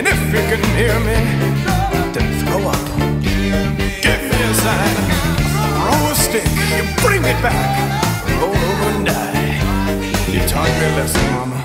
And if you can hear me, then throw up. Give me a sign. Throw a stick. You bring it back. Roll over and die. You taught me a lesson, mama.